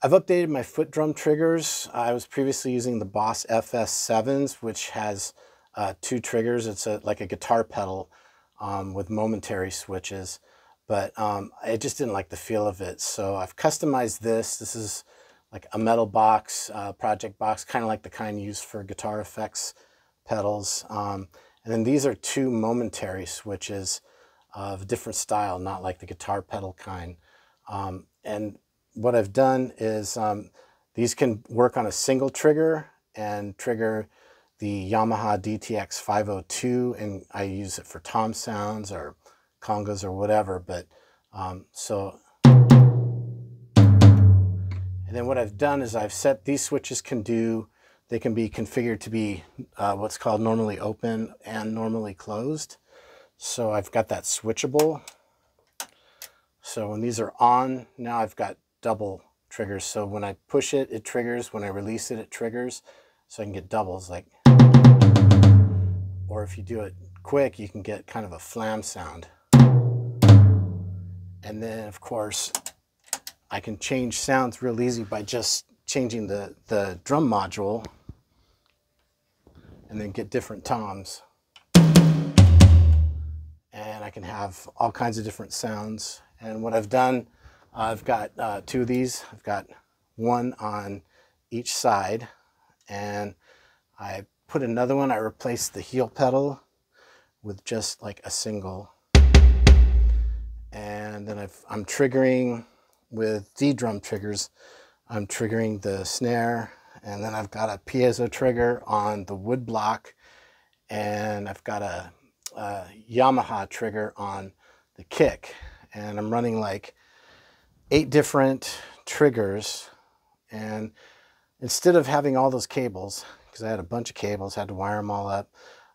I've updated my foot drum triggers. I was previously using the Boss FS7s, which has uh, two triggers. It's a, like a guitar pedal um, with momentary switches, but um, I just didn't like the feel of it. So I've customized this. This is like a metal box, uh, project box, kind of like the kind used for guitar effects pedals. Um, and then these are two momentary switches of different style, not like the guitar pedal kind. Um, and what I've done is um, these can work on a single trigger and trigger the Yamaha DTX 502 and I use it for tom sounds or congas or whatever. But um, so, and then what I've done is I've set these switches can do, they can be configured to be uh, what's called normally open and normally closed. So I've got that switchable. So when these are on, now I've got double triggers. So when I push it, it triggers. When I release it, it triggers. So I can get doubles like, or if you do it quick, you can get kind of a flam sound. And then of course, I can change sounds real easy by just changing the, the drum module and then get different toms. And I can have all kinds of different sounds. And what I've done I've got uh, two of these. I've got one on each side and I put another one. I replaced the heel pedal with just like a single. And then i am triggering with ddrum triggers. I'm triggering the snare and then I've got a piezo trigger on the wood block and I've got a, a Yamaha trigger on the kick and I'm running like eight different triggers and instead of having all those cables because I had a bunch of cables had to wire them all up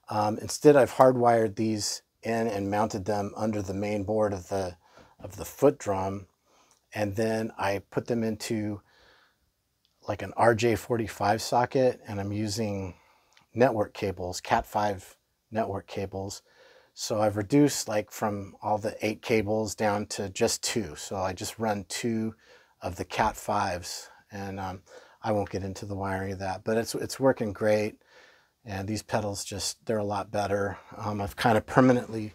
um, instead I've hardwired these in and mounted them under the main board of the of the foot drum and then I put them into like an RJ45 socket and I'm using network cables cat5 network cables so I've reduced like from all the eight cables down to just two. So I just run two of the Cat 5s and um, I won't get into the wiring of that, but it's, it's working great. And these pedals just, they're a lot better. Um, I've kind of permanently,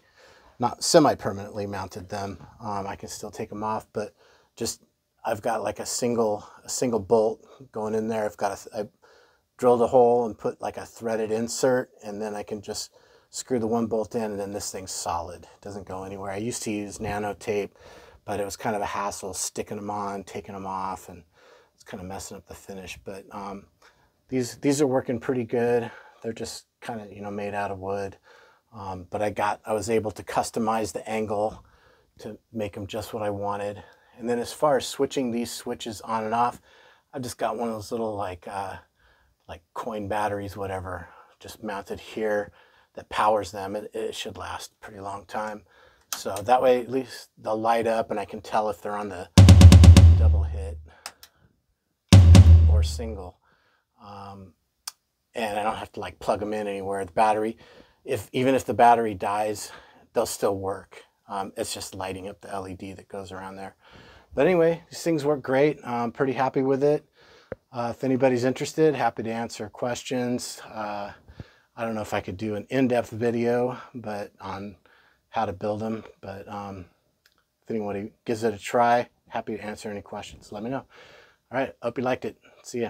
not semi-permanently mounted them. Um, I can still take them off, but just, I've got like a single, a single bolt going in there. I've got a, I drilled a hole and put like a threaded insert and then I can just screw the one bolt in and then this thing's solid. It doesn't go anywhere. I used to use nano tape, but it was kind of a hassle sticking them on, taking them off, and it's kind of messing up the finish. But um, these, these are working pretty good. They're just kind of, you know, made out of wood. Um, but I got, I was able to customize the angle to make them just what I wanted. And then as far as switching these switches on and off, I've just got one of those little like, uh, like coin batteries, whatever, just mounted here that powers them, it, it should last a pretty long time. So that way at least they'll light up and I can tell if they're on the double hit or single. Um, and I don't have to like plug them in anywhere. The battery, if even if the battery dies, they'll still work. Um, it's just lighting up the LED that goes around there. But anyway, these things work great. I'm pretty happy with it. Uh, if anybody's interested, happy to answer questions. Uh, I don't know if I could do an in-depth video, but on how to build them. But um, if anybody gives it a try, happy to answer any questions. Let me know. All right, hope you liked it. See ya.